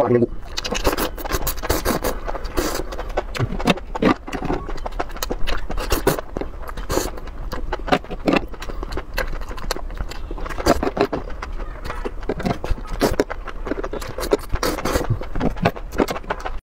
por ningún.